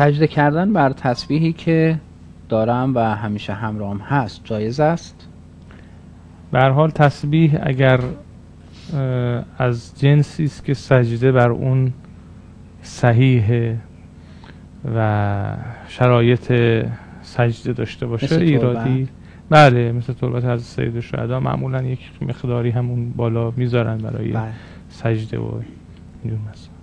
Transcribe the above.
سجده کردن بر تسبیحی که دارم و همیشه همراهم هست جایز است؟ به حال تسبیح اگر از جنسی است که سجده بر اون صحیح و شرایط سجده داشته باشه ایرادی بله مثل تربت از سید شهدا. معمولا یک مقداری همون بالا می‌ذارن برای بله. سجده و اینجور مثلا